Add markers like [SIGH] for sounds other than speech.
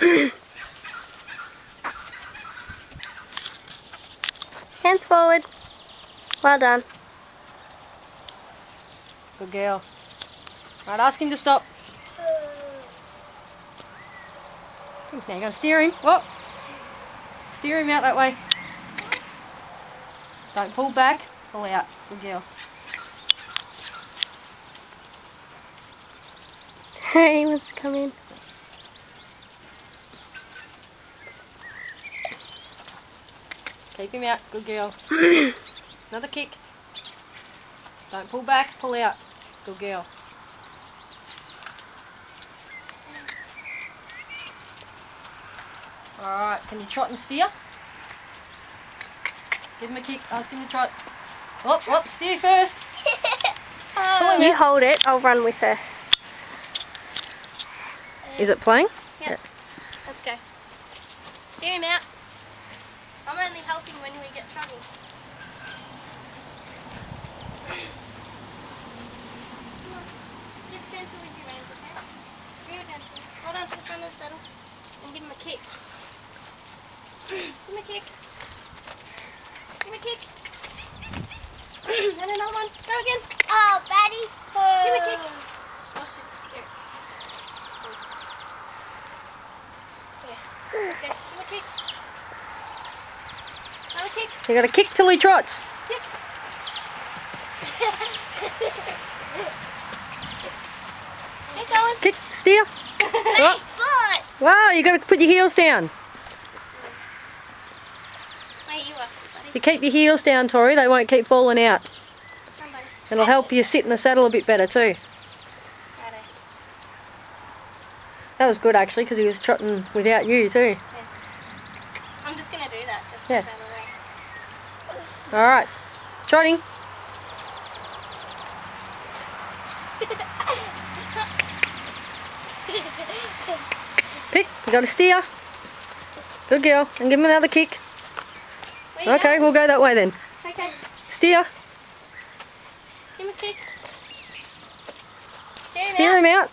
[CLEARS THROAT] Hands forward. Well done. Good girl. Right, ask him to stop. Now you're going to steer him. Whoop. Steer him out that way. Don't pull back. Pull out. Good girl. [LAUGHS] he wants to come in. Keep him out. Good girl. [COUGHS] Another kick. Don't pull back. Pull out. Good girl. Alright, can you trot and steer? Give him a kick. Ask him to trot. Whoop, whoop, steer first. [LAUGHS] You hold it, I'll run with her. Is it playing? Yeah. Let's go. Steer him out. Only helping when we get trouble. Just gentle with your reins, okay? Real gentle. Hold on to the front of the saddle and give him a kick. give him a kick. Give him a kick. [CLEARS THROAT] and another one. Go again. Oh, Betty. Give him a kick. Slow shoot. Steer. Yeah. Okay. Give him a kick. Kick. You got to kick till he trots. Kick. [LAUGHS] Keep going. Kick, [LAUGHS] foot. Wow, you got to put your heels down. Wait, you it. You keep your heels down, Tori. They won't keep falling out. Come, buddy. It'll help you sit in the saddle a bit better too. That was good actually because he was trotting without you too. I'm just gonna do that just Yeah. To run away. All right, trotting. Pick. You got to steer. Good girl. And give him another kick. Okay, going? we'll go that way then. Okay. Steer. Give him a kick. Steer him Steer out. him out.